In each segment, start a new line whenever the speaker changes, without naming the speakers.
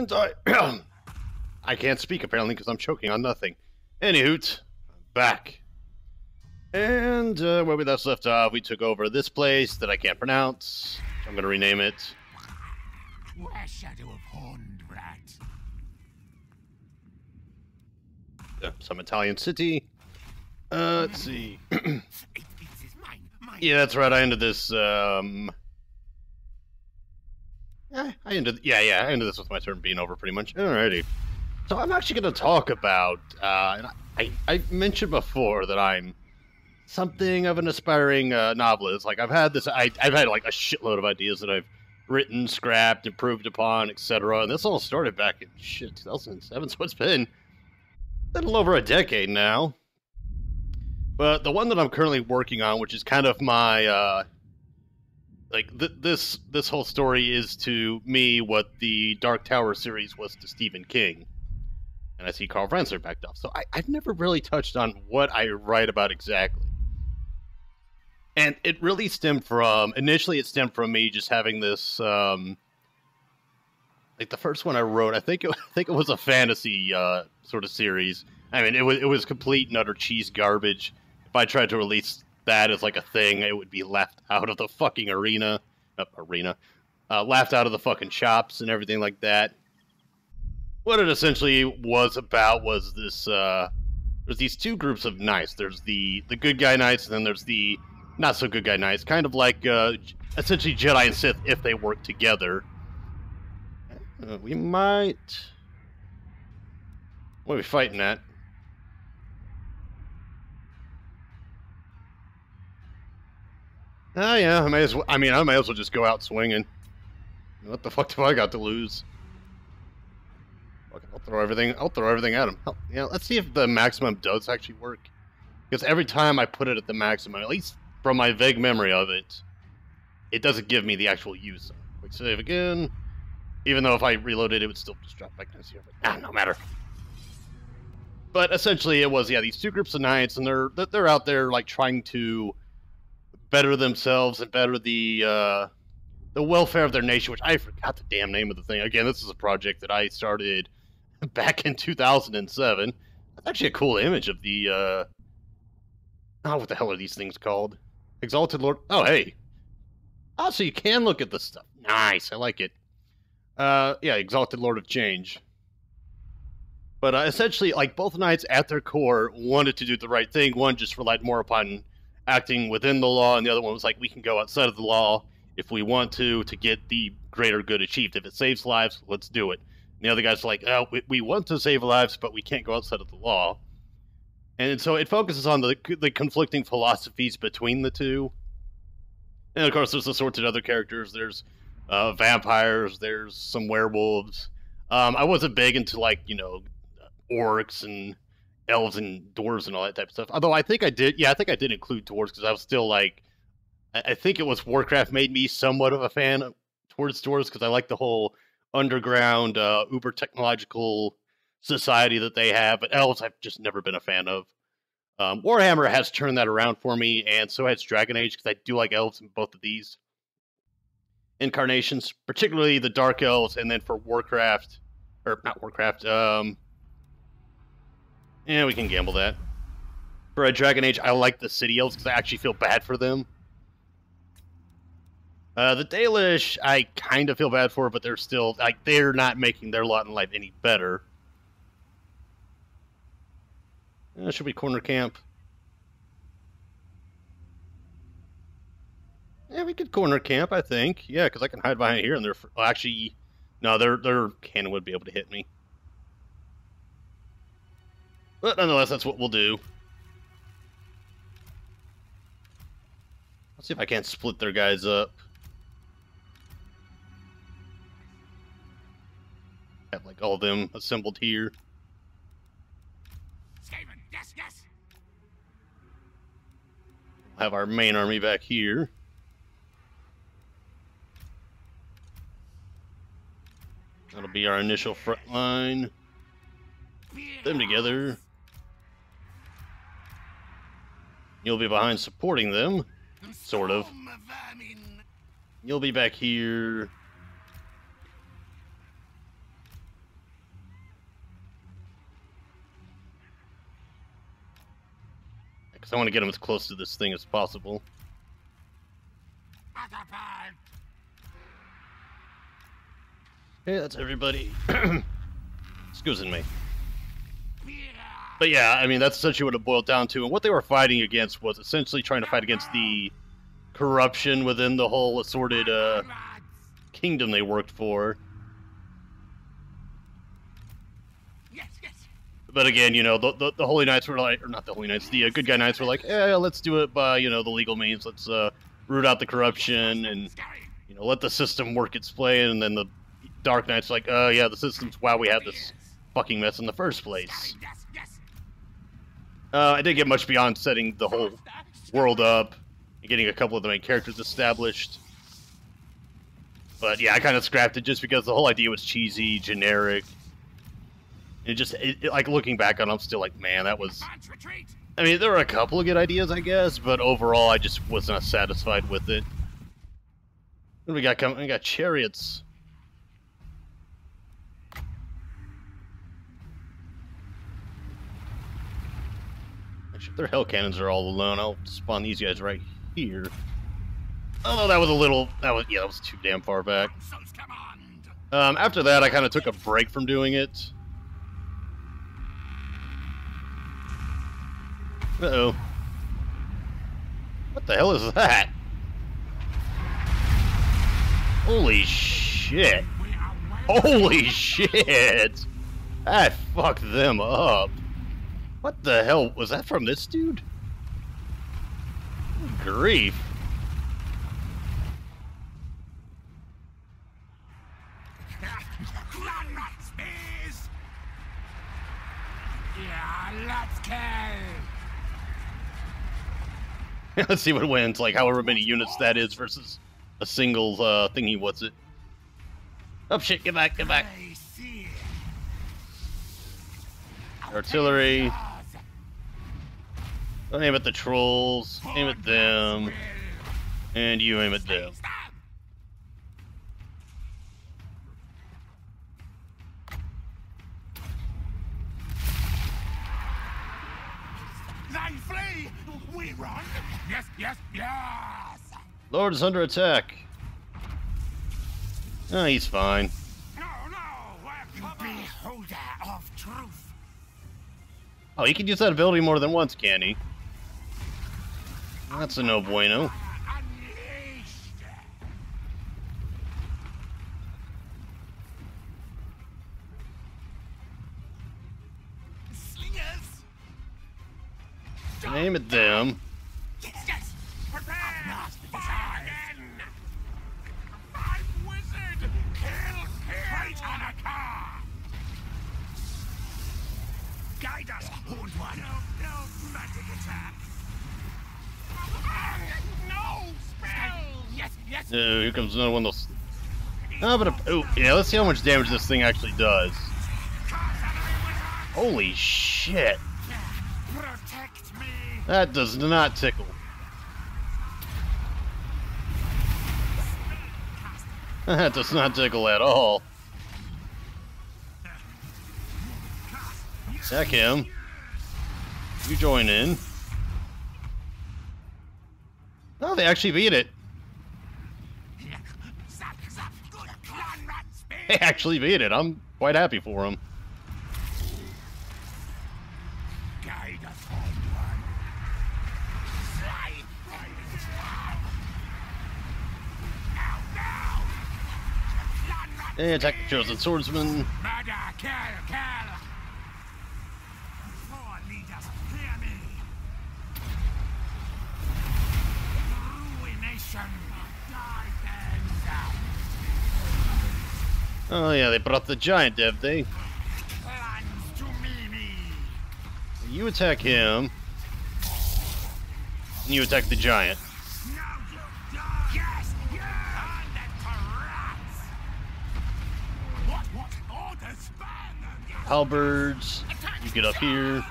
And I... I can't speak, apparently, because I'm choking on nothing. Anyhoot, I'm back. And uh, where we last left off, we took over this place that I can't pronounce. So I'm going to rename it.
Where shadow of horned rat?
Uh, some Italian city. Uh, let's see.
It, this mine. Mine.
Yeah, that's right. I ended this. Um, yeah, I ended. Yeah, yeah, I ended this with my turn being over, pretty much. Alrighty. So I'm actually going to talk about. Uh, I, I mentioned before that I'm something of an aspiring uh, novelist. Like I've had this. I, I've had like a shitload of ideas that I've written, scrapped, improved upon, etc. And this all started back in shit 2007. So it's been a little over a decade now. But the one that I'm currently working on, which is kind of my uh, like th- this this whole story is to me what the Dark Tower series was to Stephen King, and I see Carl Franzler backed off. So I, I've never really touched on what I write about exactly, and it really stemmed from initially it stemmed from me just having this. Um, like the first one I wrote, I think it, I think it was a fantasy uh, sort of series. I mean, it was it was complete and utter cheese garbage. If I tried to release that as like a thing, it would be left out of the fucking arena, uh, arena, uh, laughed out of the fucking shops and everything like that. What it essentially was about was this: uh, there's these two groups of knights. There's the the good guy knights, and then there's the not so good guy knights. Kind of like uh, essentially Jedi and Sith if they work together. Uh, we might. What are we fighting at? Oh yeah, I may as well. I mean, I may as well just go out swinging. What the fuck do I got to lose? It, I'll throw everything. I'll throw everything at him. Yeah, let's see if the maximum does actually work. Because every time I put it at the maximum, at least from my vague memory of it, it doesn't give me the actual use. Quick save again. Even though if I reloaded, it would still just drop back down. But ah, no matter. But essentially, it was yeah these two groups of knights, and they're they're out there like trying to better themselves and better the uh, the welfare of their nation. Which I forgot the damn name of the thing. Again, this is a project that I started back in 2007. That's actually a cool image of the. Uh, oh, what the hell are these things called? Exalted Lord. Oh, hey. Oh, so you can look at the stuff. Nice. I like it. Uh, yeah, Exalted Lord of Change. But uh, essentially, like both knights at their core wanted to do the right thing. One just relied more upon acting within the law, and the other one was like, we can go outside of the law if we want to to get the greater good achieved. If it saves lives, let's do it. And the other guy's like, oh, we, we want to save lives, but we can't go outside of the law. And so it focuses on the the conflicting philosophies between the two. And of course, there's assorted other characters. There's uh, vampires. There's some werewolves. Um, I wasn't big into like you know orcs and elves and dwarves and all that type of stuff. Although I think I did, yeah, I think I did include dwarves because I was still like, I, I think it was Warcraft made me somewhat of a fan of, towards dwarves because I like the whole underground, uh, uber technological society that they have. But elves, I've just never been a fan of. Um, Warhammer has turned that around for me, and so has Dragon Age because I do like elves in both of these incarnations, particularly the Dark Elves, and then for Warcraft, or not Warcraft, um, yeah, we can gamble that. For a Dragon Age, I like the City Elves because I actually feel bad for them. Uh, the Dalish, I kind of feel bad for, but they're still like they're not making their lot in life any better. Uh, should we corner camp? Yeah, we could corner camp. I think. Yeah, because I can hide behind here, and they're actually no, their their cannon would be able to hit me. But nonetheless, that's what we'll do. Let's see if I can't split their guys up. Have like all of them assembled here.
Skaven, yes, yes.
Have our main army back here. That'll be our initial front line. Them together. You'll be behind supporting them, sort of. You'll be back here. Because I want to get them as close to this thing as possible. Hey, that's everybody. Excuse me. But yeah, I mean, that's essentially what it boiled down to. And what they were fighting against was essentially trying to fight against the corruption within the whole assorted uh, kingdom they worked for.
Yes, yes.
But again, you know, the, the, the Holy Knights were like, or not the Holy Knights, the uh, Good Guy Knights were like, yeah, let's do it by, you know, the legal means. Let's uh, root out the corruption and, you know, let the system work its play. And then the Dark Knights like, uh, yeah, the system's why we had this fucking mess in the first place. Uh, I didn't get much beyond setting the whole world up and getting a couple of the main characters established. But yeah, I kind of scrapped it just because the whole idea was cheesy, generic. It just, it, it- like looking back on, it, I'm still like, man, that was. I mean, there were a couple of good ideas, I guess, but overall, I just was not satisfied with it. What we got coming? We got chariots. Their hell cannons are all alone, I'll spawn these guys right here. Although that was a little, that was yeah, that was too damn far back. Um, after that, I kind of took a break from doing it. Uh-oh. What the hell is that? Holy shit. Holy shit! I fucked them up. What the hell? Was that from this dude? Good grief.
Yeah, let's kill.
Let's see what wins, like however many units that is versus a single uh, thingy. What's it? Oh shit! Get back! Get back! Artillery.
Yours.
Don't aim at the trolls. Aim at them, and you aim at them.
They flee. We run. Yes, yes, yes.
Lord is under attack. Oh, he's fine.
No, no, we're. Beholder of truth.
Oh, he can use that ability more than once, can he? That's a no bueno. Aim at them. Oh, here comes another one of those. Oh, but oh, yeah. Let's see how much damage this thing actually does. Holy shit! That does not tickle. That does not tickle at all. Attack him. You join in. Oh, they actually beat it. They actually beat it. I'm quite happy for them. Attack the chosen swordsman.
Murder, kill, kill.
Oh yeah, they brought the giant, have they? You attack him. And you attack the giant. Halberds. You get up here.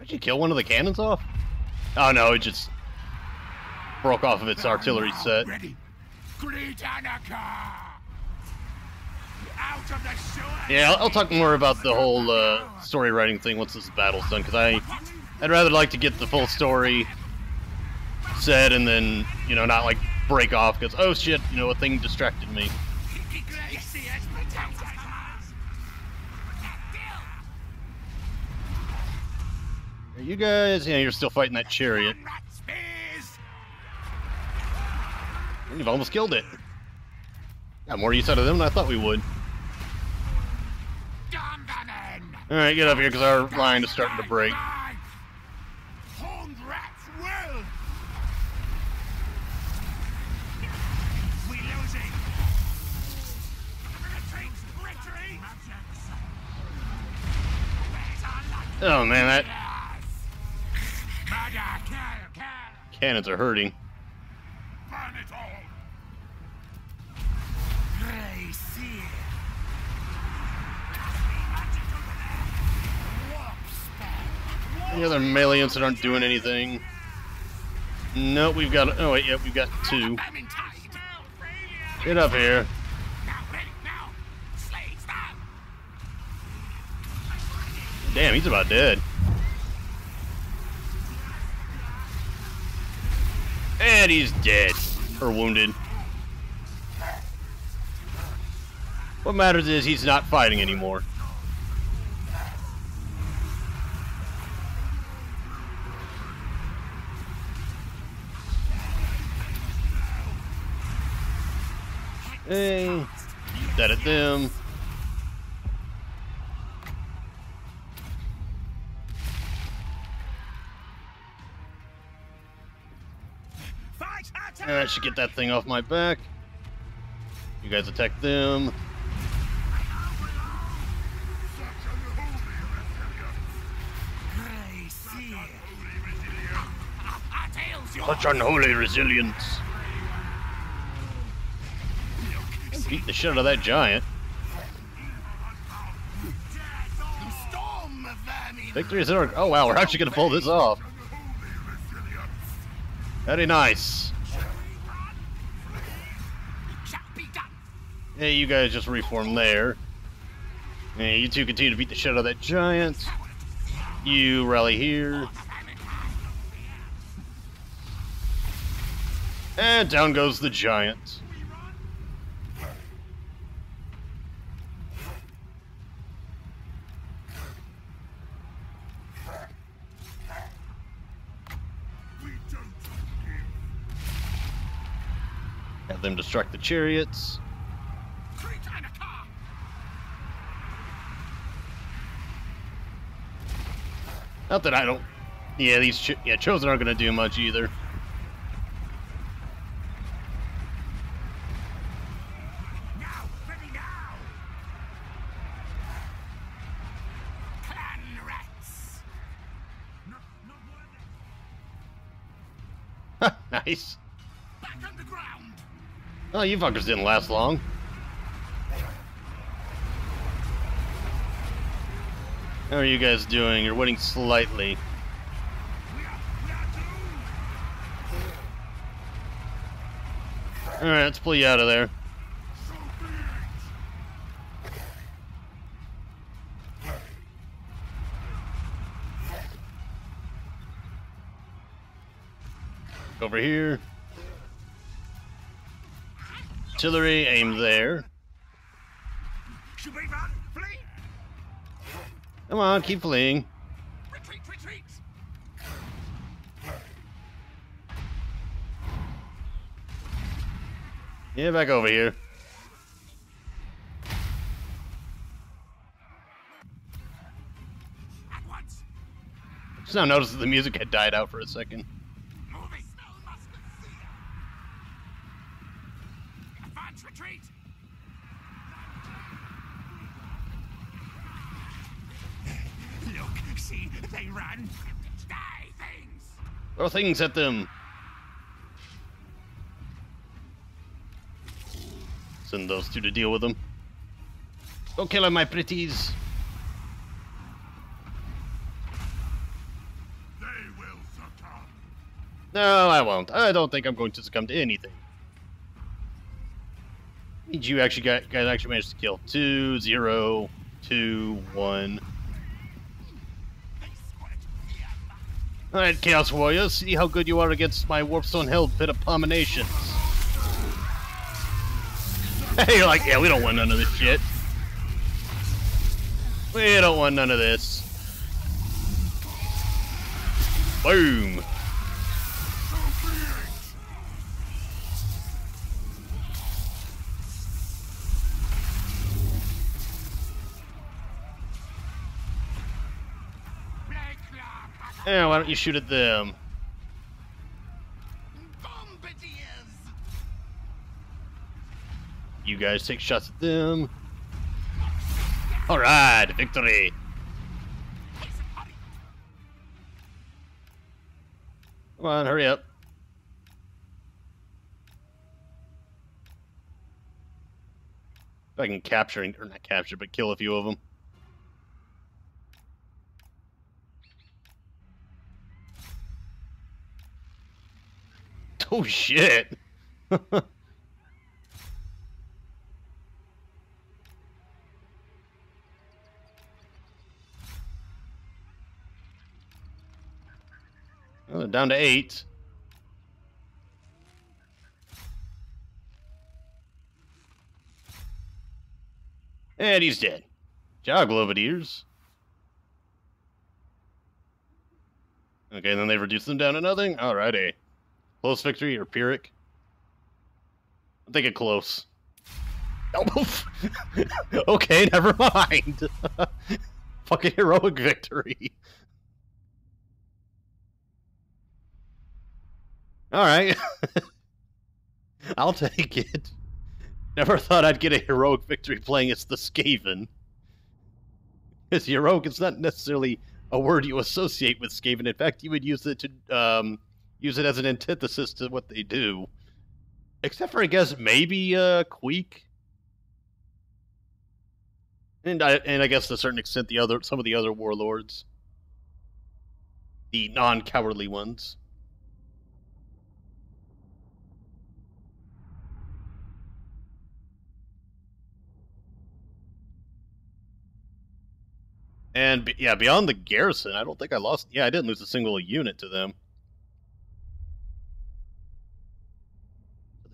Did you kill one of the cannons off? Oh no, it just broke off of its artillery set.
Ready. Anaka. Out of the sewer!
Yeah, I'll, I'll talk more about the whole uh, story writing thing once this battle's done, because I, I'd rather like to get the full story said and then, you know, not like break off because, oh shit, you know, a thing distracted me.
Iglesias potatoes!
Are you guys, yeah, you're still fighting that chariot. You've almost killed it. Got more use out of them than I thought we would. Alright, get up here because our line is starting to break. Oh man, that cannons are hurting. Any other meleans that aren't doing anything? Nope, we've got. Oh wait, yeah, we've got two. Get up here. Damn, he's about dead. And he's dead. Or wounded. What matters is he's not fighting anymore. Hey, dead at them.
Fight!
I should get that thing off my back. You guys attack them.
Grey Seer! Our tails yours!
Such unholy resilience. Beat the shit out of that giant. Victory is our. Oh wow, we're actually gonna pull this off. Very nice. Hey, you guys just reform there. Hey, you two continue to beat the shit out of that giant. You rally here. And down goes the giant. Them destruct the chariots.
Three time a car!
Not that I don't. Yeah, these ch- yeah chosen aren't gonna do much either.
Now! Ready now! Clan rats!
nice. Oh, you fuckers didn't last long. How are you guys doing? You're winning slightly. Alright, let's pull you out of there. Over here. Artillery, aim there.
Should we run? Flee!
Come on, keep fleeing.
Retreat! Retreat!
Yeah, back over here.
At once!
Just now noticed that the music had died out for a second.
Moving! Advance! Retreat! Look! See! They ran! Die, things!
Throw things at them. Send those two to deal with them. Go kill them, my pretties.
They will succumb!
No, I won't. I don't think I'm going to succumb to anything. Did you actually got guys actually managed to kill two, zero, two, one. All right, Chaos Warriors, see how good you are against my Warpstone Hell Pit abominations. Hey, you're like, yeah, we don't want none of this shit. We don't want none of this. Boom. Yeah, why don't you shoot at them? You guys take shots at them. Alright, victory! Come on, hurry up. If I can capture, or not capture, but kill a few of them. Oh shit! Oh, down to eight. And he's dead. Job, Globadiers. Okay, then they've reduced them down to nothing? Alrighty. Close victory or Pyrrhic? I'm thinking close. Okay, never mind. Fucking heroic victory. Alright. I'll take it. Never thought I'd get a heroic victory playing as the Skaven. Because heroic is not necessarily a word you associate with Skaven. In fact, you would use it to um, use it as an antithesis to what they do. Except for, I guess, maybe uh, Queek. And I, and I guess to a certain extent, the other some of the other warlords, the non-cowardly ones. And yeah, beyond the garrison, I don't think I lost. Yeah, I didn't lose a single unit to them.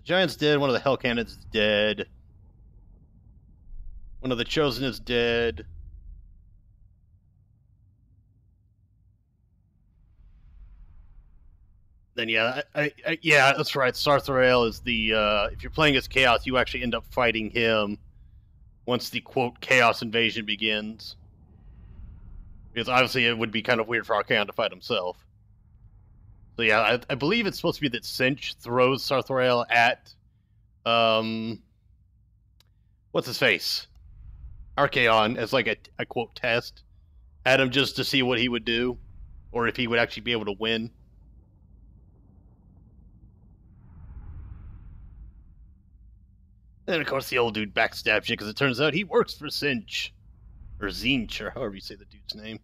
Giant's dead. One of the hell cannons is dead. One of the chosen is dead. Then yeah, I, I, yeah, that's right. Sarthorael is the uh, if you're playing as Chaos, you actually end up fighting him once the quote Chaos invasion begins. Because obviously it would be kind of weird for Archaon to fight himself. So yeah, I, I believe it's supposed to be that Cinch throws Sarthorael at um what's his face? Archaon as like a, a quote test at him just to see what he would do. Or if he would actually be able to win. And of course the old dude backstabs you because it turns out he works for Cinch. Or Zinch, or however you say the dude's name.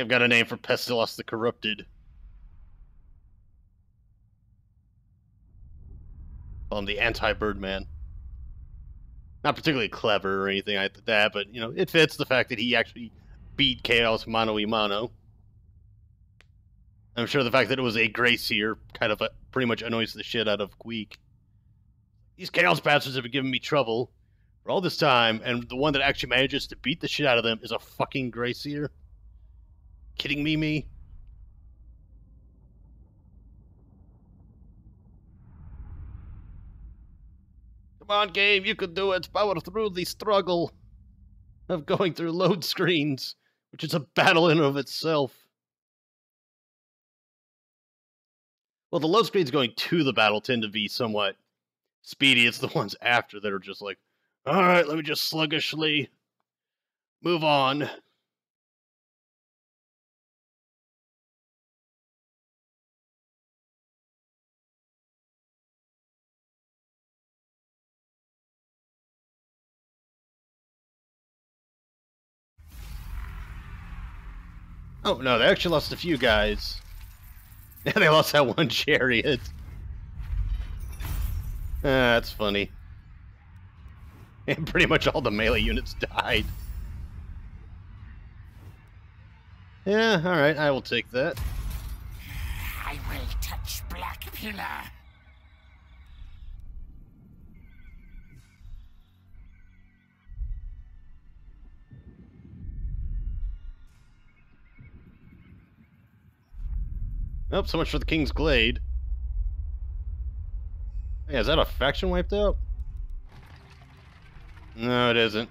I've got a name for Pestilos the Corrupted. Him the anti-Birdman. Not particularly clever or anything like that, but you know, it fits the fact that he actually beat Chaos mano a mano. I'm sure the fact that it was a Grey Seer kind of a, pretty much annoys the shit out of Queek. These Chaos bastards have been giving me trouble for all this time, and the one that actually manages to beat the shit out of them is a fucking Grey Seer. Kidding me, me? Come on, game, you can do it. Power through the struggle of going through load screens, which is a battle in of itself. Well, the load screens going to the battle tend to be somewhat speedy. It's the ones after that are just like, all right, let me just sluggishly move on. Oh no, they actually lost a few guys. Yeah, they lost that one chariot. Ah, that's funny. And pretty much all the melee units died. Yeah, alright, I will take that.
I will touch Black Pillar.
Oh, so much for the King's Glade. Yeah, is that a faction wiped out? No, it isn't.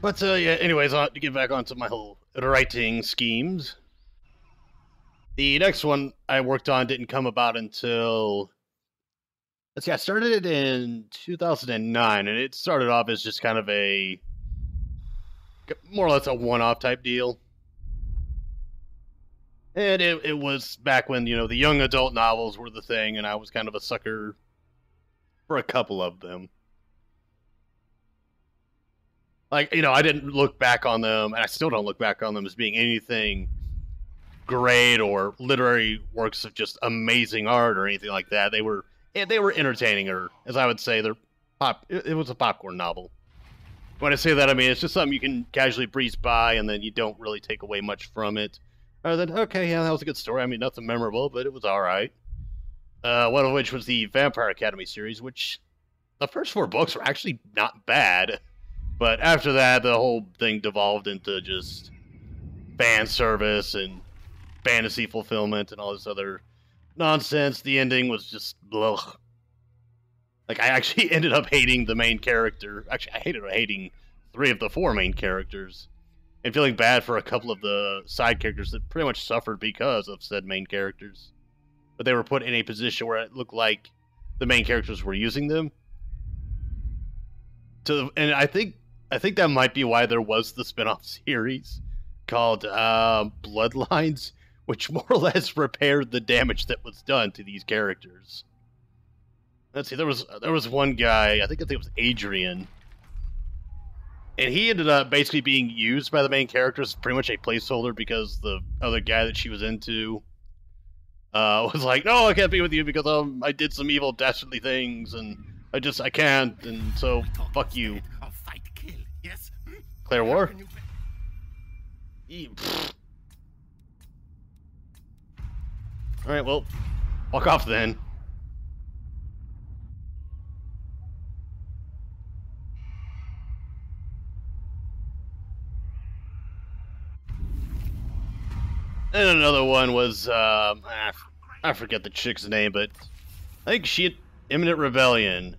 But uh, yeah, anyways, uh, to get back onto my whole writing schemes. The next one I worked on didn't come about until let's see, I started it in 2009, and it started off as just kind of a more or less a one-off type deal. And it, it was back when, you know, the young adult novels were the thing, and I was kind of a sucker for a couple of them like you know i didn't look back on them and i still don't look back on them as being anything great or literary works of just amazing art or anything like that. They were they were entertaining or as i would say they're pop it, it was a popcorn novel. When i say that i mean it's just something you can casually breeze by and then you don't really take away much from it. Other than okay yeah that was a good story. I mean nothing memorable but it was all right. Uh, one of which was the vampire academy series which the first four books were actually not bad but after that, the whole thing devolved into just fan service and fantasy fulfillment and all this other nonsense. The ending was just. Like I actually ended up hating the main character. Actually, I hated hating three of the four main characters, and feeling bad for a couple of the side characters that pretty much suffered because of said main characters. But they were put in a position where it looked like the main characters were using them. To and I think I think that might be why there was the spin-off series called uh, Bloodlines, which more or less repaired the damage that was done to these characters. Let's see, there was there was one guy, I think I think it was Adrian, and he ended up basically being used by the main characters, pretty much a placeholder because the other guy that she was into uh, was like, "No, I can't be with you because um, I did some evil, dastardly things, and I just I can't, and so fuck you." Claire War? Alright, well, walk off then. And another one was, um, I forget the chick's name, but I think she had Imminent Rebellion.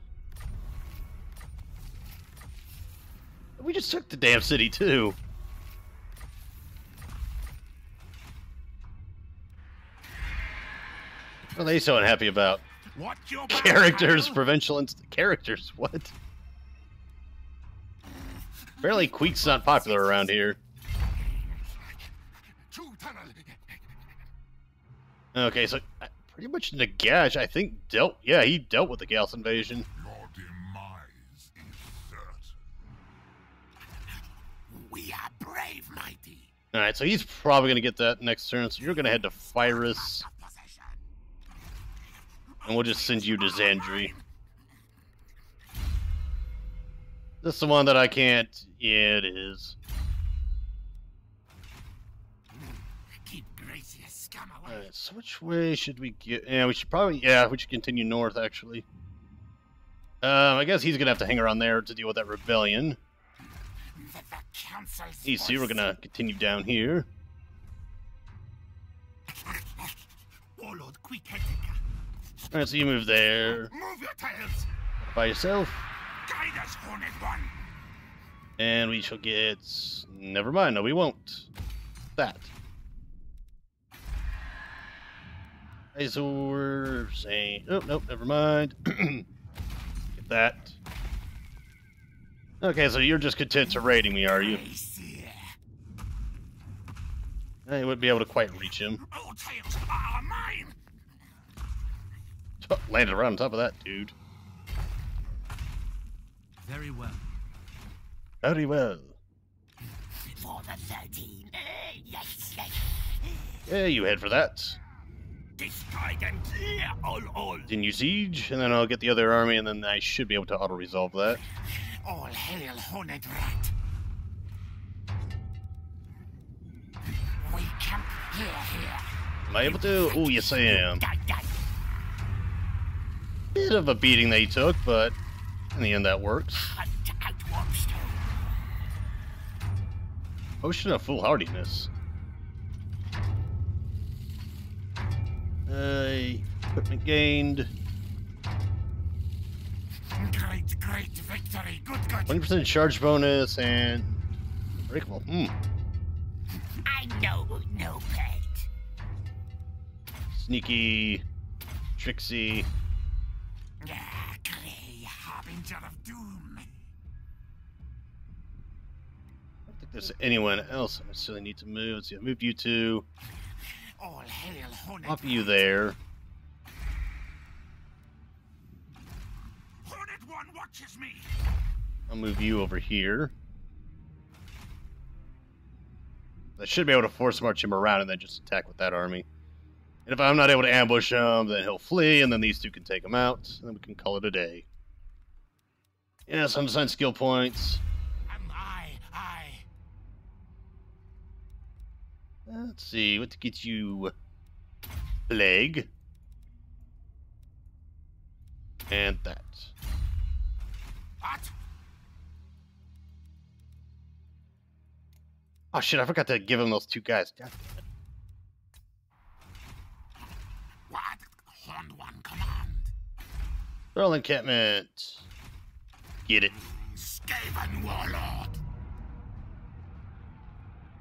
We just took the damn city, too. What are they so unhappy about? Characters, provincial inst characters, what? Apparently Queek's not popular around here. Okay, so pretty much Nagash, I think, dealt... Yeah, he dealt with the Chaos invasion. Alright, so he's probably going to get that next turn, so you're going to head to Phyrus. And we'll just send you to Xandri. This is the one that I can't... Yeah, it is. Alright, so which way should we get... Yeah, we should probably... Yeah, we should continue north, actually. Um, I guess he's going to have to hang around there to deal with that rebellion. Easy, we're gonna continue down here. Alright, so you move there. Move your tails. By yourself. Guide us, Horned One. And we shall get... Never mind, no we won't. That. We're saying... Oh, nope, never mind. get that. Okay, so you're just content to raiding me, are you? I wouldn't be able to quite reach him.
All tales are mine.
Landed right on top of that dude.
Very well.
Very well.
For the thirteen. Eh, yes, yes.
Yeah, you head for that.
Destroy them. All, all.
Then you siege, and then I'll get the other army, and then I should be able to auto-resolve that.
All hail Horned Rat. We camp here, here.
Am I able to? Oh, yes I am. Bit of a beating they took, but in the end that works.
Hunt out Warpstone.
Potion of foolhardiness. Uh, equipment gained.
Great, great victory. Good, good.
20% charge bonus and breakable. Hmm.
I know no pet.
Sneaky, tricksy.
Ah, Grey Harbinger of Doom.
I don't think there's anyone else I necessarily need to move. Let's see, I moved you to.
All hail Horned
Pop you there. I'll move you over here. I should be able to force march him around and then just attack with that army. And if I'm not able to ambush him, then he'll flee, and then these two can take him out, and then we can call it a day. Yes, unassigned skill points.
Am I, I.
Let's see, what to get you? Plague. And that.
What?
Oh shit, I forgot to give him those two guys. God.
What? One command.
Throw encampment. Get it.
Skaven Warlord.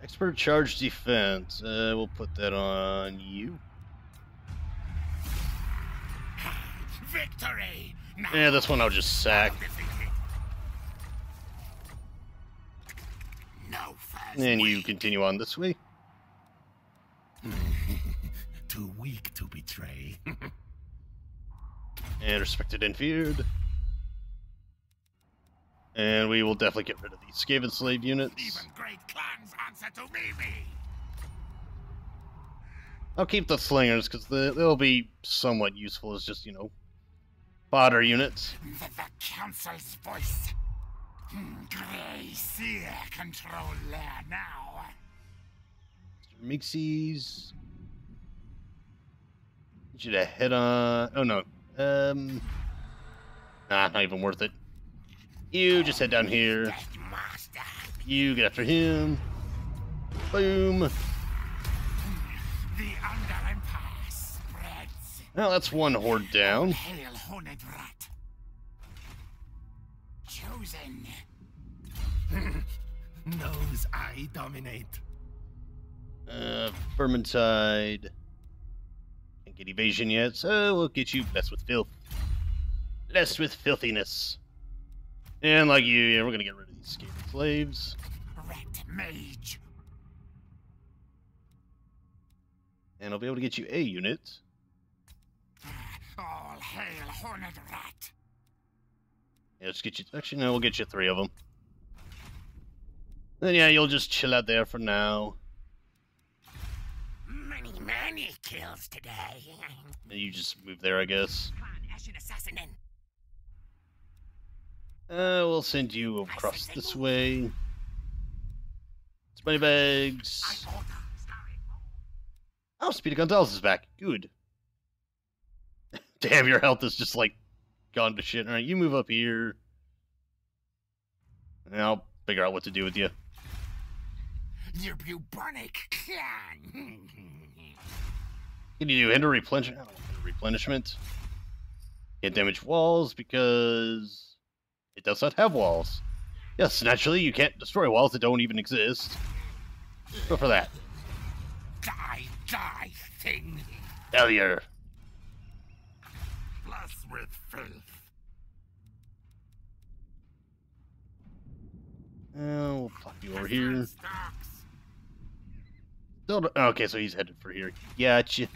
Expert charge defense. Uh, we'll put that on you.
Victory. Now
Yeah, this one I'll just sack. And you continue on this way.
Too weak to betray.
And respected and feared. And we will definitely get rid of these Skaven slave units.
Even great clans answer to me, me.
I'll keep the slingers because the, they'll be somewhat useful as just, you know, fodder units.
The, the council's voice. Hmm, Grey Seer control there now.
Mixies. You to head on. Oh no. Um. Nah, not even worth it. You just head down here. You get after him. Boom.
The Under Empire spreads.
Well, that's one horde down.
Hail Horned Rat. Chosen.
Knows I dominate.
Uh, Vermintide. Can't get evasion yet, so we'll get you blessed with filth. Blessed with filthiness. And like you, yeah, we're gonna get rid of these Skaven slaves.
Rat Mage.
And I'll be able to get you a unit.
All hail Horned Rat.
Yeah, let's get you. Actually, no, we'll get you three of them. Then yeah, you'll just chill out there for now.
Many, many kills today.
And you just move there, I guess.
Clan Eshin Assassin in.
Uh, we'll send you across this way. It's money bags.
I order. Starry.
Oh, Speedy Gonzales is back. Good. Damn, your health is just like gone to shit. All right, you move up here. And I'll figure out what to do with you.
Your bubonic clan.
Can you do hinder replenishment? I don't want hinder replenishment. Can't damage walls because it does not have walls. Yes, naturally you can't destroy walls that don't even exist. Go for that.
die, die, thing.
Failure.
Plus with filth.
Uh, we'll pop you over here. Still Okay, so he's headed for here. Gotcha.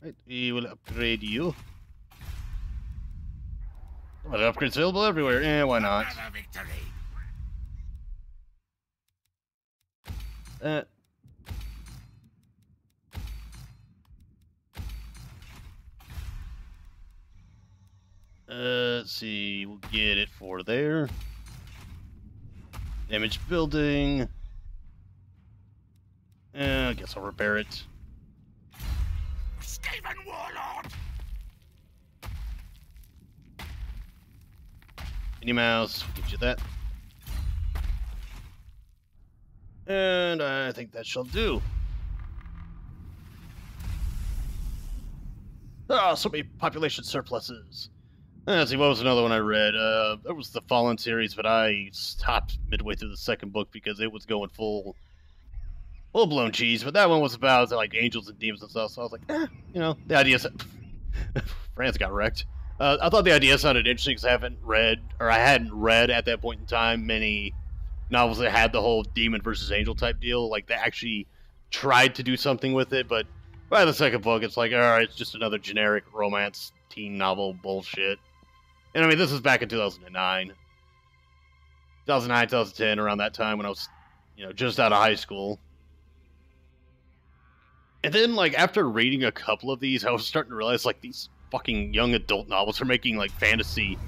Right, we will upgrade you. Well, the upgrades available everywhere. Eh, why not? Uh, uh, let's see. We'll get it for there. Damage building. Uh, I guess I'll repair it.
Skaven Warlord.
Minnie Mouse, get you that. And I think that shall do. Ah, so many population surpluses. Let's see, what was another one I read? Uh, that was the Fallen series, but I stopped midway through the second book because it was going full, full blown cheese. But that one was about like angels and demons and stuff. So I was like, eh, you know, the idea. France got wrecked. Uh, I thought the idea sounded interesting because I haven't read, or I hadn't read at that point in time, many novels that had the whole demon versus angel type deal. Like they actually tried to do something with it, but by the second book, it's like, all right, it's just another generic romance teen novel bullshit. And I mean, this was back in 2009, 2009, 2010, around that time when I was, you know, just out of high school. And then, like, after reading a couple of these, I was starting to realize, like, these fucking young adult novels are making, like, fantasy.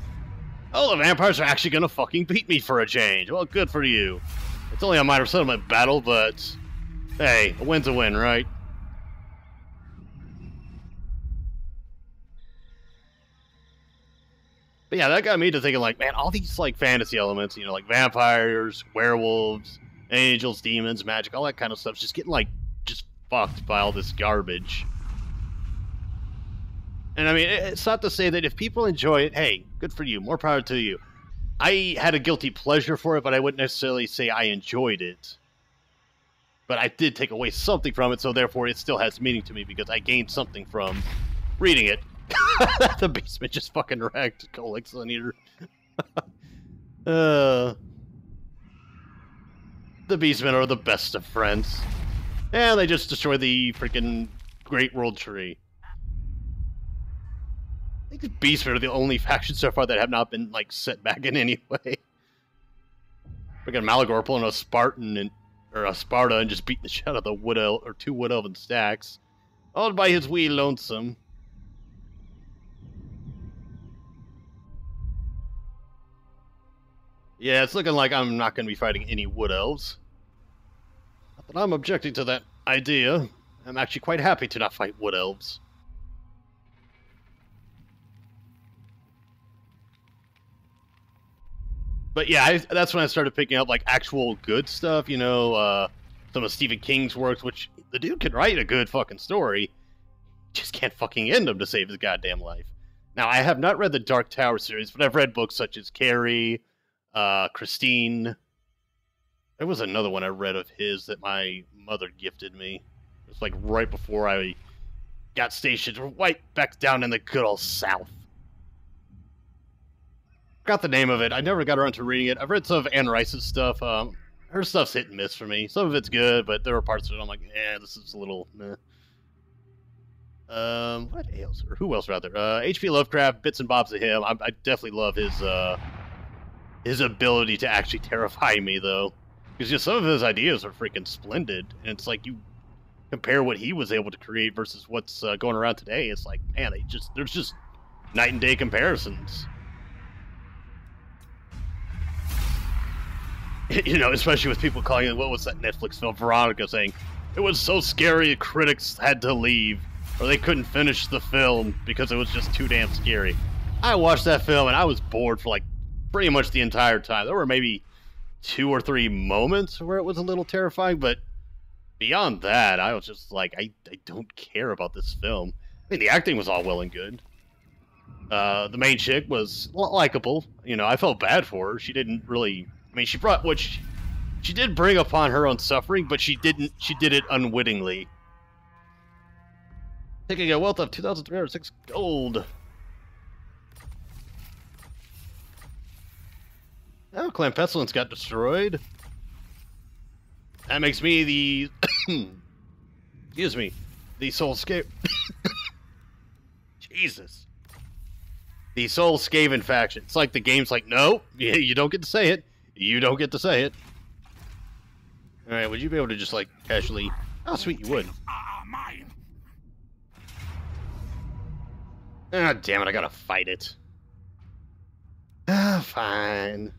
Oh, the vampires are actually gonna fucking beat me for a change. Well, good for you. It's only a minor settlement battle, but hey, a win's a win, right? But yeah, that got me to thinking, like, man, all these like fantasy elements, you know, like vampires, werewolves, angels, demons, magic, all that kind of stuff's just getting like just fucked by all this garbage. And I mean, it's not to say that if people enjoy it, hey, good for you, more power to you. I had a guilty pleasure for it, but I wouldn't necessarily say I enjoyed it. But I did take away something from it, so therefore it still has meaning to me because I gained something from reading it. the basement just fucking wrecked. Colex here. uh, the Beastmen are the best of friends. And they just destroy the freaking Great World Tree. I think the Beastmen are the only faction so far that have not been, like, set back in any way. Freaking Malagor pulling a Spartan and or a Sparta and just beating the shit out of the Wood Elf or two Wood Elven stacks. All by his wee lonesome. Yeah, it's looking like I'm not going to be fighting any Wood Elves. That I'm objecting to that idea. I'm actually quite happy to not fight Wood Elves. But yeah, I, that's when I started picking up like actual good stuff. You know, uh, some of Stephen King's works, which the dude can write a good fucking story, just can't fucking end him to save his goddamn life. Now, I have not read the Dark Tower series, but I've read books such as Carrie, uh, Christine. There was another one I read of his that my mother gifted me. It was like right before I got stationed right back down in the good old South. Got the name of it. I never got around to reading it. I've read some of Anne Rice's stuff. Um, her stuff's hit and miss for me. Some of it's good, but there are parts of it I'm like, eh, this is a little meh. Um, what else? Or who else rather? Uh, H.P. Lovecraft, bits and bobs of him. I, I definitely love his uh, his ability to actually terrify me, though, because just some of his ideas are freaking splendid, and it's like you compare what he was able to create versus what's uh, going around today. It's like, man, they just there's just night and day comparisons. you know, especially with people calling it what was that Netflix film Veronica saying it was so scary critics had to leave or they couldn't finish the film because it was just too damn scary. I watched that film and I was bored for like pretty much the entire time. There were maybe two or three moments where it was a little terrifying, but beyond that, I was just like, I, I don't care about this film. I mean, the acting was all well and good. Uh, the main chick was likable. You know, I felt bad for her. She didn't really. I mean, she brought which she, did bring upon her own suffering, but she didn't. She did it unwittingly. Taking a wealth of 2,306 gold. Oh, Clan Pestilence got destroyed. That makes me the... excuse me. The Sole Scape... Jesus. The Sole Skaven faction. It's like the game's like, no, you don't get to say it. You don't get to say it. Alright, would you be able to just, like, casually... Oh, sweet, you would. Ah, damn it, I gotta fight it. Ah, fine.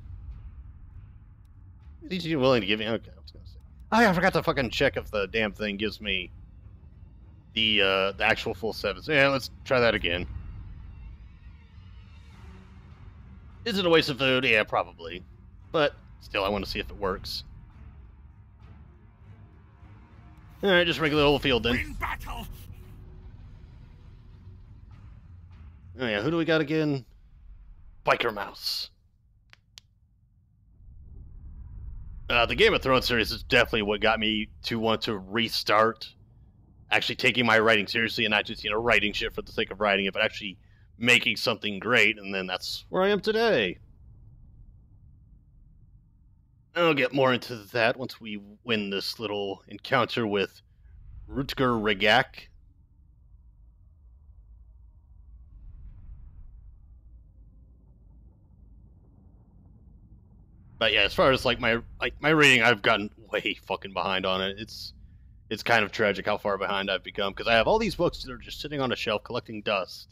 Is he willing to give me? Okay, I was gonna say. Oh yeah, I forgot to fucking check if the damn thing gives me the uh, the actual full sevens. Yeah, let's try that again. Is it a waste of food? Yeah, probably. But still, I want to see if it works. All right, just regular old field then.
In battle.
Oh yeah, who do we got again? Biker Mouse. Uh, the Game of Thrones series is definitely what got me to want to restart actually taking my writing seriously and not just, you know, writing shit for the sake of writing it, but actually making something great, and then that's where I am today. I'll get more into that once we win this little encounter with Rutger Regak. But yeah, as far as like my like my reading, I've gotten way fucking behind on it. It's it's kind of tragic how far behind I've become because I have all these books that are just sitting on a shelf collecting dust.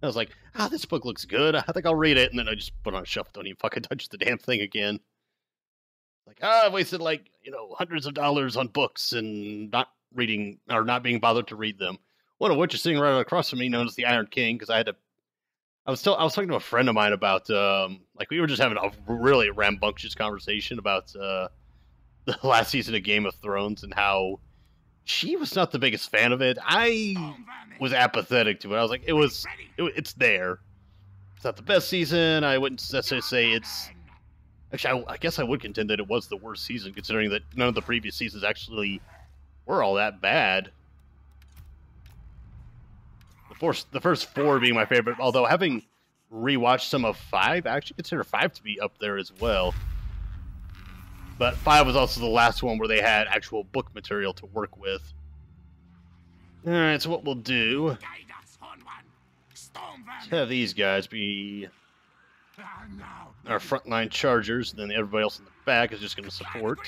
And I was like, ah, this book looks good. I think I'll read it, and then I just put it on a shelf. Don't even fucking touch the damn thing again. Like, ah, I wasted like you know hundreds of dollars on books and not reading or not being bothered to read them. One of which is sitting right across from me, known as the Iron King, because I had to I was still I was talking to a friend of mine about um like we were just having a really rambunctious conversation about uh the last season of Game of Thrones and how she was not the biggest fan of it. I was apathetic to it. I was like, it was it, it's there. It's not the best season. I wouldn't necessarily say it's actually. I, I guess I would contend that it was the worst season, considering that none of the previous seasons actually were all that bad first, the first four being my favorite. Although having rewatched some of five, I actually consider five to be up there as well. But five was also the last one where they had actual book material to work with. All right, so what we'll do have these guys be our frontline chargers, and then everybody else in the back is just going to support.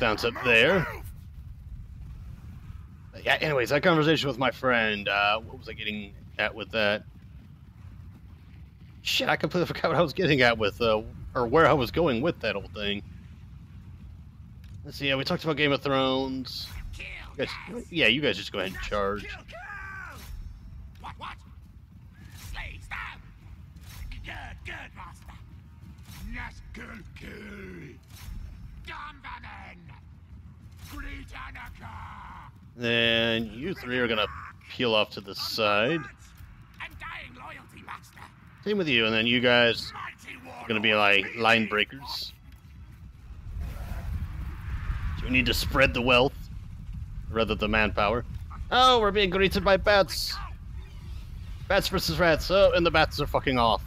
Bounce up there. Yeah. Anyways, that conversation with my friend. Uh, what was I getting at with that? Shit, I completely forgot what I was getting at with, uh, or where I was going with that old thing. Let's see. Yeah, we talked about Game of Thrones. You guys, yeah, you guys just go ahead and charge.
Good, good, master. Yes, kill, kill! Dombanen!
Then you three are gonna peel off to the side. Same with you, and then you guys are gonna be like line breakers. So we need to spread the wealth rather than manpower. Oh, we're being greeted by bats. Bats versus rats. Oh, and the bats are fucking off.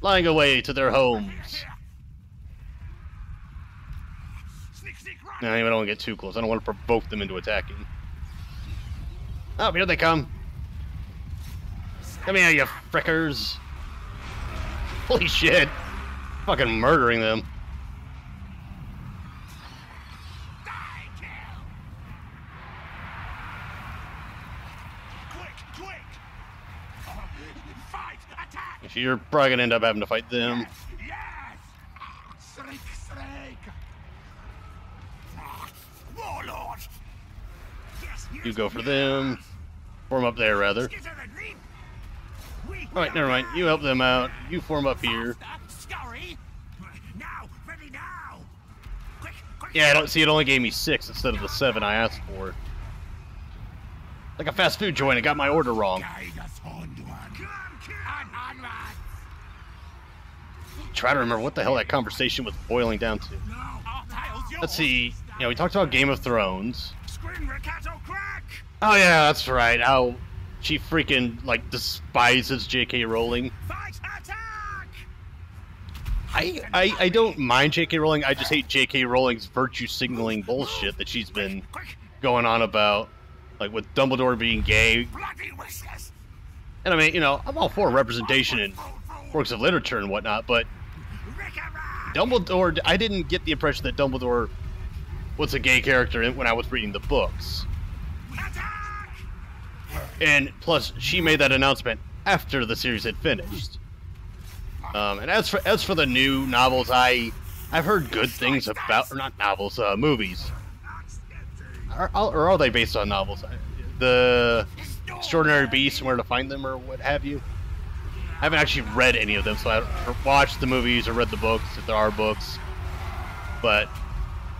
Flying away to their homes. No, I don't want to get too close. I don't want to provoke them into attacking. Oh, here they come. Come here, you frickers. Holy shit. Fucking murdering them.
Die, kill! Quick, quick! Uh, fight, attack!
If You're probably gonna end up having to fight them.
Yes! Shriek, shriek! Ah, Warlord! Yes,
You go for them. Form up there, rather. Alright, never mind. You help them out. You form up here. Yeah, I don't see. It only gave me six instead of the seven I asked for. Like a fast food joint. It got my order wrong. Try to remember what the hell that conversation was boiling down to. Let's see. know, we talked about Game of Thrones.
Scream Riccato crack!
Oh yeah, that's right. How she freaking like despises J.K. Rowling. I, I I don't mind J.K. Rowling. I just hate J.K. Rowling's virtue signaling bullshit that she's been going on about, like with Dumbledore being gay. And I mean, you know, I'm all for representation in works of literature and whatnot, but Dumbledore, I didn't get the impression that Dumbledore was a gay character when I was reading the books. And plus, she made that announcement after the series had finished. Um, and as for as for the new novels, I I've heard good things about, or not novels, uh, movies. Are, or are they based on novels? The Extraordinary Beasts and Where to Find Them, or what have you. I haven't actually read any of them, so I watched the movies or read the books, if there are books. But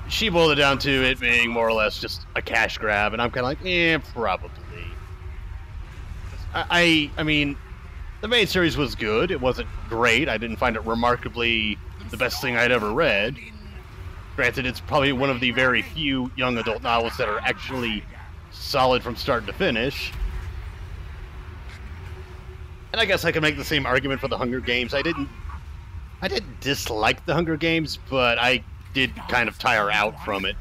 she boiled it down to it being more or less just a cash grab, and I'm kind of like, eh, probably. I, I, mean, the main series was good. It wasn't great. I didn't find it remarkably the best thing I'd ever read. Granted, it's probably one of the very few young adult novels that are actually solid from start to finish. And I guess I can make the same argument for the Hunger Games. I didn't I didn't dislike the Hunger Games, but I did kind of tire out from it.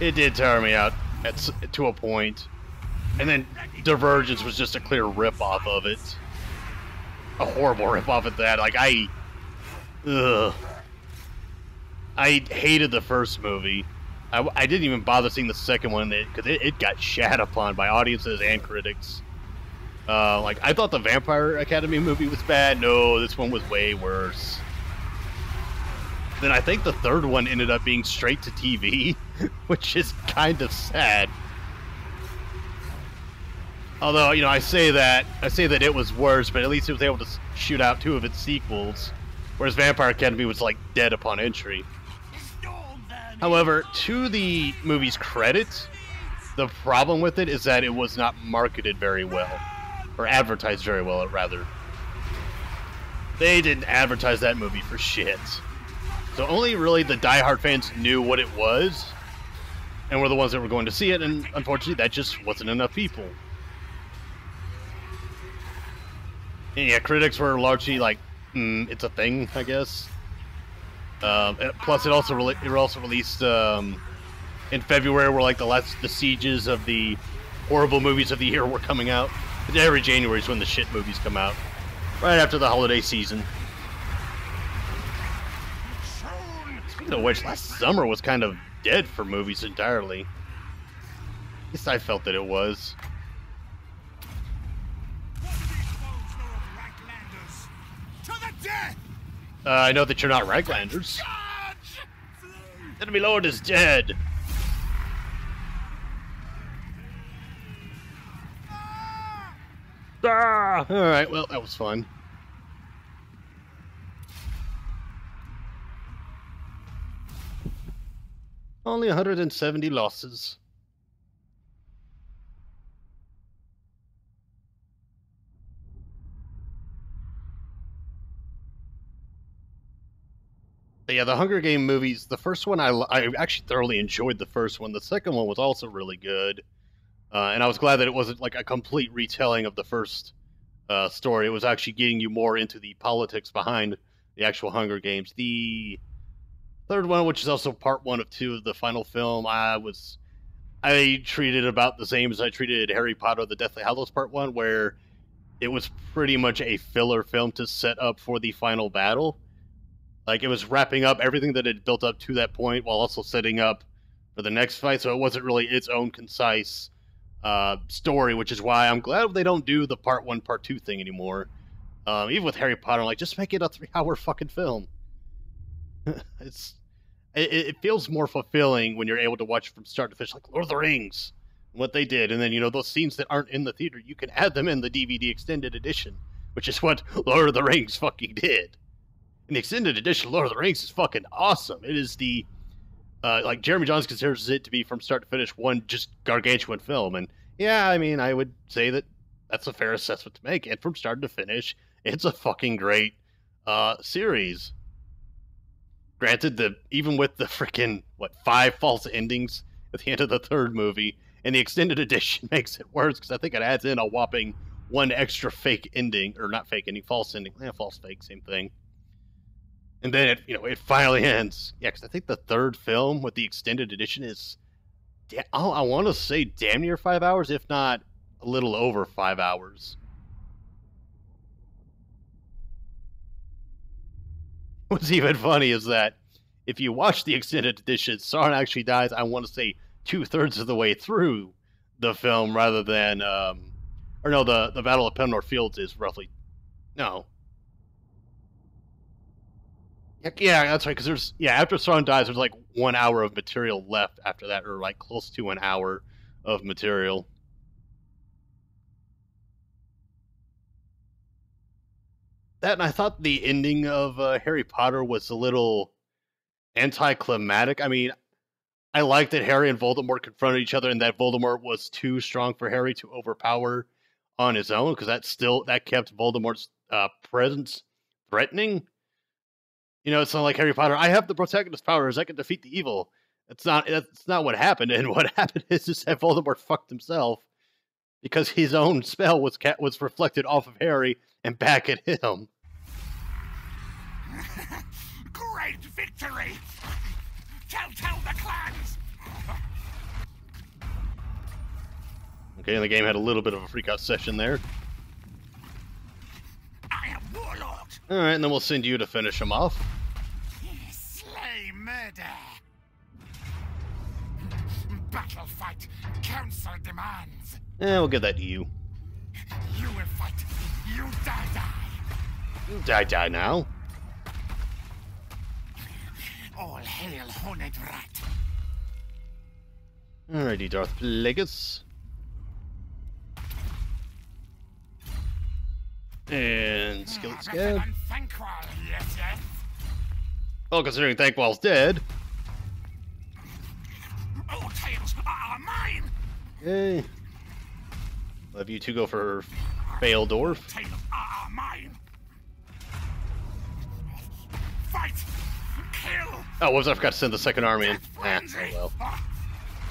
It did tire me out at, to a point. And then Divergence was just a clear rip off of it. A horrible rip off at that. Like I ugh. I hated the first movie. I didn't even bother seeing the second one because it, it got shat upon by audiences and critics. Uh, like I thought the Vampire Academy movie was bad. No, this one was way worse. Then I think the third one ended up being straight to TV, which is kind of sad. Although you know, I say that I say that it was worse, but at least it was able to shoot out two of its sequels, whereas Vampire Academy was like dead upon entry. However, to the movie's credit, the problem with it is that it was not marketed very well, or advertised very well, rather. They didn't advertise that movie for shit. So only really the diehard fans knew what it was, and were the ones that were going to see it, and unfortunately, that just wasn't enough people. And yeah, critics were largely like, mm, "It's a thing, I guess." Um, plus, it also rele- it also released um, in February, where like the last the sieges of the horrible movies of the year were coming out. Every January is when the shit movies come out, right after the holiday season. Speaking of which, last summer was kind of dead for movies entirely. At least I felt that it was.
To the death!
Uh, I know that you're not Raglanders. Enemy Lord is dead. Ah! All right, well, that was fun. Only 170 losses. Yeah, the Hunger Game movies. The first one, I, I actually thoroughly enjoyed the first one. The second one was also really good, uh, and I was glad that it wasn't like a complete retelling of the first uh, story. It was actually getting you more into the politics behind the actual Hunger Games. The third one, which is also part one of two of the final film, I was I treated about the same as I treated Harry Potter: The Deathly Hallows Part One, where it was pretty much a filler film to set up for the final battle. Like it was wrapping up everything that had built up to that point while also setting up for the next fight. So it wasn't really its own concise uh, story, which is why I'm glad they don't do the part one, part two thing anymore. Um, even with Harry Potter, like just make it a three-hour fucking film. it's it, it feels more fulfilling when you're able to watch from start to finish, like Lord of the Rings, what they did, and then you know those scenes that aren't in the theater, you can add them in the DVD extended edition, which is what Lord of the Rings fucking did. And the extended edition of Lord of the Rings is fucking awesome. It is the uh, like Jeremy Jahns considers it to be from start to finish one just gargantuan film, and yeah, I mean I would say that that's a fair assessment to make. And from start to finish, it's a fucking great uh, series. Granted, the even with the freaking what five false endings at the end of the third movie, and the extended edition makes it worse because I think it adds in a whopping one extra fake ending, or not fake ending, false ending, yeah, false fake, same thing. And then it, you know, it finally ends. Yeah, because I think the third film with the extended edition is, oh, I want to say damn near five hours, if not a little over five hours. What's even funny is that if you watch the extended edition, Sauron actually dies. I want to say two thirds of the way through the film, rather than, um, or no, the the Battle of Pelennor Fields is roughly, no. Yeah, Yeah, that's right. Because there's yeah, after Sauron dies, there's like one hour of material left after that, or like close to an hour of material. That and I thought the ending of uh, Harry Potter was a little anticlimactic. I mean, I like that Harry and Voldemort confronted each other, and that Voldemort was too strong for Harry to overpower on his own, because that still that kept Voldemort's uh, presence threatening. You know, it's not like Harry Potter. I have the protagonist powers. I can defeat the evil. It's not. That's not what happened. And what happened is just that Voldemort fucked himself because his own spell was ca- was reflected off of Harry and back at him.
Great victory! Tell, tell the clans!
Okay, and the game had a little bit of a freakout session there.
I am Warlord!
All right, and then we'll send you to finish him off.
Murder! Battle fight! Council demands!
Yeah, we'll give that to you.
You will fight! You die, die!
You die, die now.
All hail Horned Rat!
Alrighty, Darth Plagueis. And Skillet
Better
Scab.
yes, yes?
Well, considering Thanquol's dead.
All tales are mine!
Okay. We'll you two go for Faildorf.
Tales are mine! Fight! Kill!
Oh, whoops, I forgot to send the second army in.
Death
Ah,
frenzy!
oh well.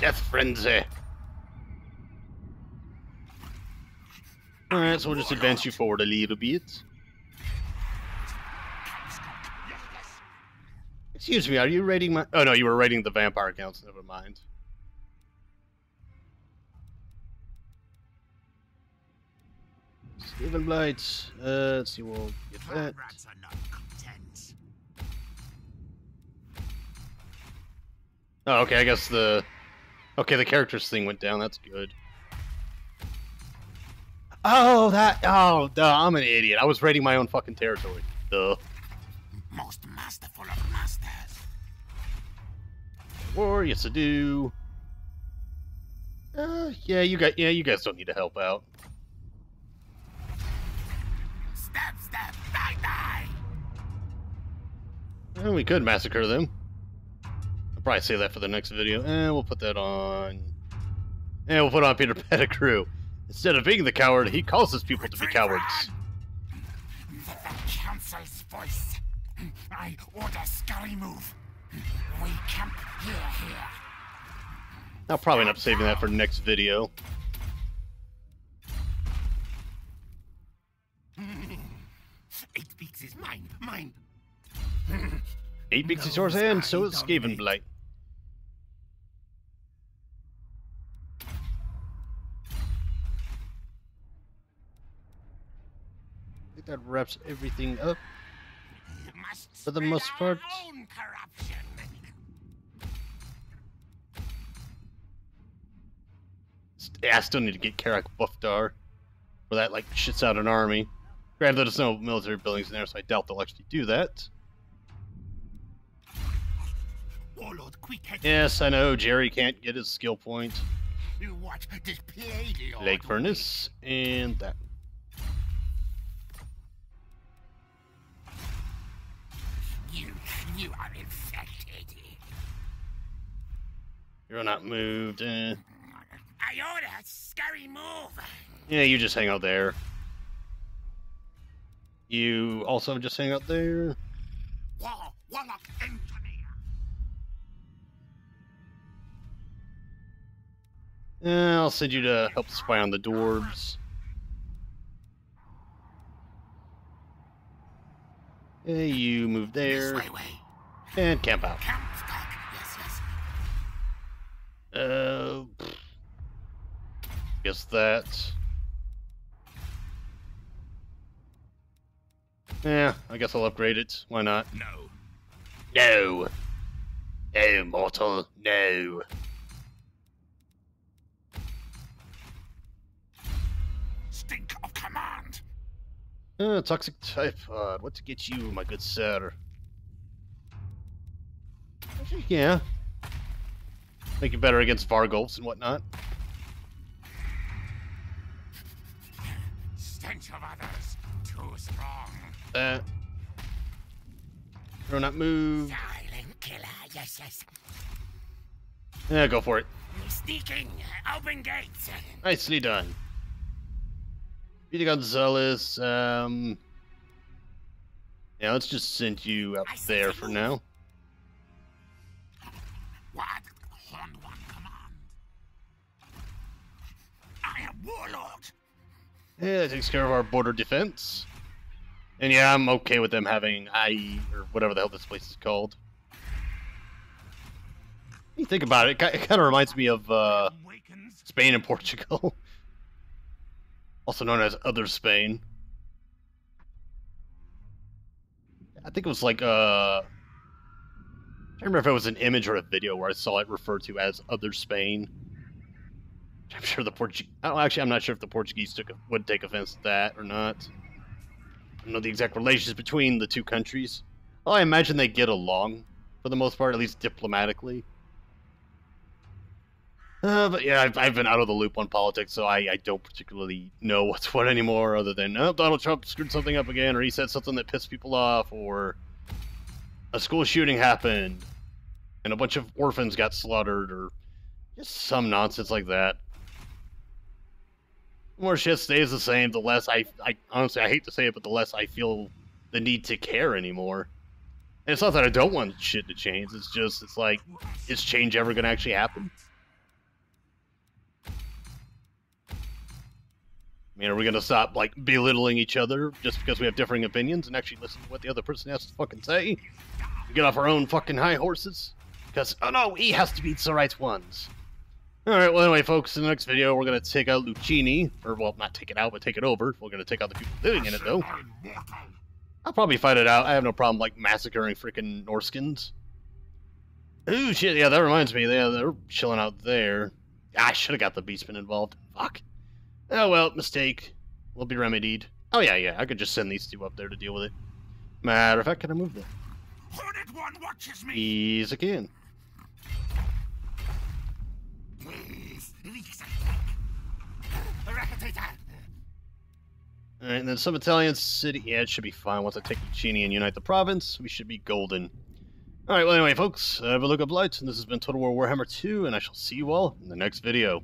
Death Frenzy. Alright, so we'll just advance you forward a little bit. Excuse me, are you rating my... Oh, no, you were rating the Vampire Counts. Never mind. Stephen Blight. Uh, let's see, we'll get that.
Rats are not.
Oh, okay, I guess the... Okay, the characters thing went down. That's good. Oh, that... Oh, duh, I'm an idiot. I was rating my own fucking territory. Duh.
Most masterful of masters.
War, yes I do. Uh, yeah, you got... Yeah, you guys don't need to help out.
Stab, stab, die, die!
Well, we could massacre them. I'll probably say that for the next video. And we'll put that on... And we'll put on Peter Pettigrew. Instead of being the coward, he causes people to be cowards.
The council's voice. I order scurry move. We camp here, here.
I'll probably end up saving that for next video.
Eight Peaks is mine, mine.
Eight Peaks is yours, and so is Skaven Blight. I think that wraps everything up.
Must
For the most part. Yeah, I still need to get Karak Buftar. For that, like, shits out an army. Granted, there's no military buildings in there, so I doubt they'll actually do that.
Warlord, quick.
Yes, I know, Jerry can't get his skill point.
You watch this play,
Lake Furnace, and that.
You are infected.
You're not moved. Eh.
Iota, scary move.
Yeah, you just hang out there. You also just hang out there.
Wall, warlock engineer.
Eh, I'll send you to help spy on the dwarves. Hey, you move there.
This way, way
and camp out.
Camp. Yes, yes.
Uh, guess that. Yeah, I guess I'll upgrade it. Why not?
No.
No. No, mortal. No.
Stink of command.
Uh, toxic typhoid. What to get you, my good sir? Yeah. Make you better against Vargulfs and whatnot.
Stench of others. Too strong.
That. Do not move.
Silent killer. Yes, yes.
Yeah, go for it.
Sneaking. Open gates.
Nicely done. Peter Gonzalez, um... Yeah, let's just send you up
I
there for now.
Horned one command. I am warlord.
Yeah, that takes care of our border defense. And yeah, I'm okay with them having IE, or whatever the hell this place is called. You think about it, it kind of reminds me of uh, Spain and Portugal. also known as Other Spain. I think it was like, uh... I remember if it was an image or a video where I saw it referred to as Other Spain. I'm sure the Portuguese... Actually, I'm not sure if the Portuguese took would take offense to that or not. I don't know the exact relations between the two countries. Well, I imagine they get along, for the most part, at least diplomatically. Uh, but yeah, I've, I've been out of the loop on politics, so I, I don't particularly know what's what anymore, other than, oh, Donald Trump screwed something up again, or he said something that pissed people off, or a school shooting happened, and a bunch of orphans got slaughtered, or just some nonsense like that. The more shit stays the same, the less I, I honestly, I hate to say it, but the less I feel the need to care anymore. And it's not that I don't want shit to change, it's just, it's like, is change ever to actually happen? I mean, are we gonna stop like belittling each other just because we have differing opinions and actually listen to what the other person has to fucking say? Get off our own fucking high horses? Because oh no, he has to beat the right ones. All right. Well, anyway, folks, in the next video, we're gonna take out Luccini, or well, not take it out, but take it over. We're gonna take out the people living in it, though. I'll probably fight it out. I have no problem like massacring freaking Norskins. Ooh, shit. Yeah, that reminds me. Yeah, they're chilling out there. Ah, I should have got the Beastman involved. Fuck. Oh well, mistake. Will be remedied. Oh yeah, yeah. I could just send these two up there to deal with it. Matter of fact, can I move them?
Horned one watches me.
Ease again.
Please. Racketator.
All right, and then some Italian city. Yeah, it should be fine. Once I take Luccini and unite the province, we should be golden. All right. Well, anyway, folks, have a look up light, and this has been Total War Warhammer 2, and I shall see you all in the next video.